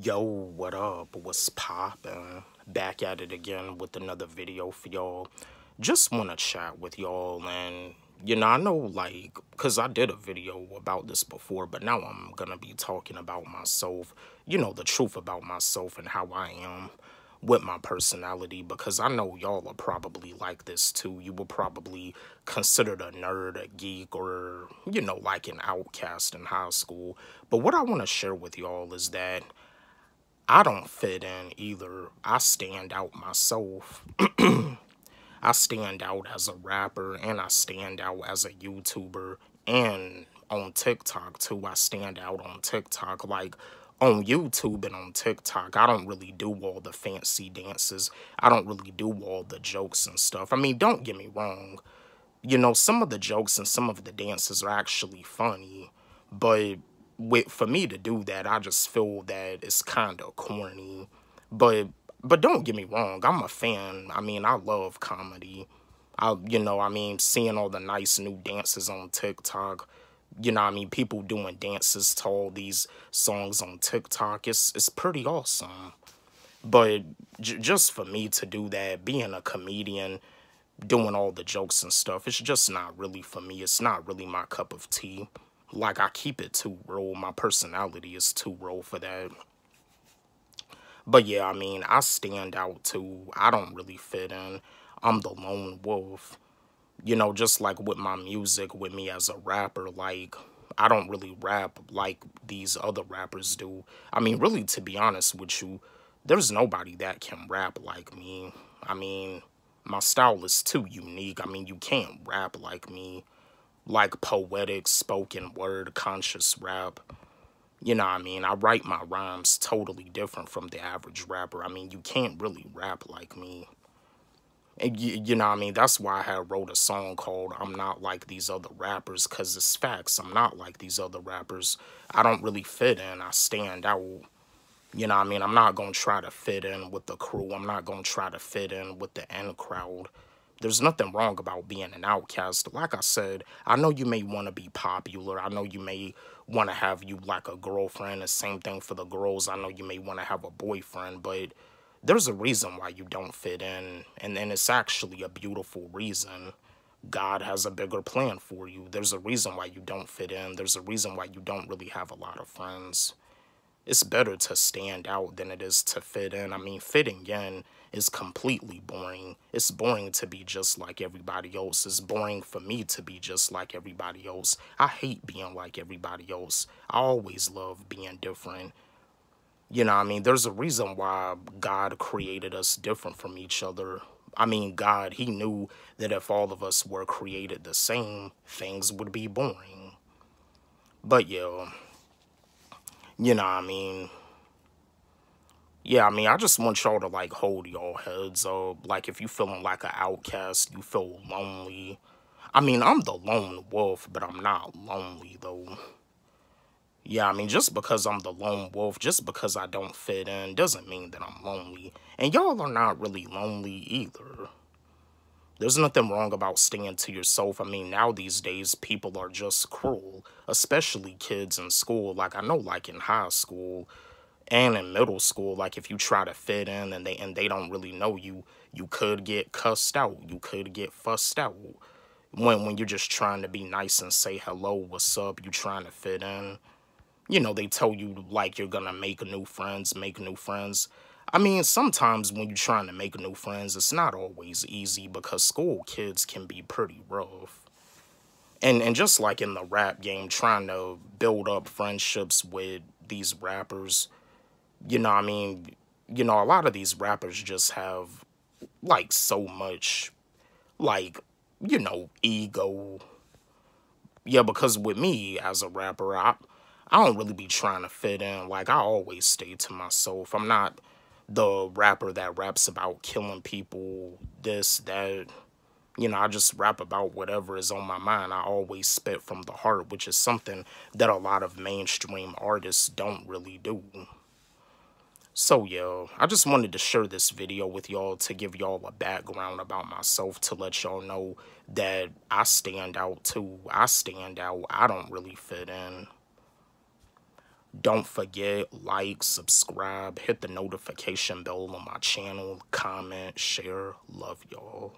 Yo, what up? What's poppin'? Back at it again with another video for y'all. Just want to chat with y'all and, you know, I know, like, because I did a video about this before, but now I'm going to be talking about myself, you know, the truth about myself and how I am with my personality because I know y'all are probably like this too. You were probably considered a nerd, a geek, or, you know, like an outcast in high school. But what I want to share with y'all is that I don't fit in either. I stand out myself. I stand out as a rapper and I stand out as a YouTuber and on TikTok too. I stand out on TikTok like on YouTube and on TikTok. I don't really do all the fancy dances. I don't really do all the jokes and stuff. I mean, don't get me wrong. You know, some of the jokes and some of the dances are actually funny, but with for me to do that, I just feel that it's kind of corny. But but don't get me wrong, I'm a fan. I mean, I love comedy. I you know, I mean, seeing all the nice new dances on TikTok. You know, I mean, people doing dances to all these songs on TikTok. It's it's pretty awesome. But just for me to do that, being a comedian, doing all the jokes and stuff, it's just not really for me. It's not really my cup of tea. Like, I keep it too real. My personality is too real for that. But yeah, I mean, I stand out too. I don't really fit in. I'm the lone wolf. You know, just like with my music, with me as a rapper, like, I don't really rap like these other rappers do. I mean, really, to be honest with you, there's nobody that can rap like me. I mean, my style is too unique. I mean, you can't rap like me like poetic spoken word conscious rap. You know what I mean? I write my rhymes totally different from the average rapper. I mean, you can't really rap like me. And you, you know I mean? That's why I wrote a song called I'm Not Like These Other Rappers, because it's facts. I'm not like these other rappers. I don't really fit in. I stand out. You know what I mean? I'm not going to try to fit in with the crew. I'm not going to try to fit in with the in crowd there's nothing wrong about being an outcast. Like I said, I know you may want to be popular. I know you may want to have you like a girlfriend. The same thing for the girls. I know you may want to have a boyfriend, but there's a reason why you don't fit in. And then it's actually a beautiful reason. God has a bigger plan for you. There's a reason why you don't fit in. There's a reason why you don't really have a lot of friends. It's better to stand out than it is to fit in. I mean, fitting in is completely boring. It's boring to be just like everybody else. It's boring for me to be just like everybody else. I hate being like everybody else. I always love being different. You know, I mean, there's a reason why God created us different from each other. I mean, God, he knew that if all of us were created the same, things would be boring. But yeah, you know, I mean, yeah, I mean, I just want y'all to like hold y'all heads up. Like, if you feeling like an outcast, you feel lonely. I mean, I'm the lone wolf, but I'm not lonely though. Yeah, I mean, just because I'm the lone wolf, just because I don't fit in, doesn't mean that I'm lonely. And y'all are not really lonely either. There's nothing wrong about staying to yourself. I mean, now these days, people are just cruel, especially kids in school. Like, I know, like, in high school, and in middle school like if you try to fit in and they and they don't really know you you could get cussed out you could get fussed out when when you're just trying to be nice and say hello what's up you trying to fit in you know they tell you like you're gonna make new friends make new friends I mean, sometimes when you're trying to make new friends, it's not always easy because school kids can be pretty rough. And and just like in the rap game, trying to build up friendships with these rappers, you know, I mean, you know, a lot of these rappers just have like so much, like, you know, ego. Yeah, because with me as a rapper, I, I don't really be trying to fit in. Like, I always stay to myself. I'm not the rapper that raps about killing people, this, that. You know, I just rap about whatever is on my mind. I always spit from the heart, which is something that a lot of mainstream artists don't really do. So yeah, I just wanted to share this video with y'all to give y'all a background about myself to let y'all know that I stand out too. I stand out. I don't really fit in. Don't forget, like, subscribe, hit the notification bell on my channel, comment, share. Love y'all.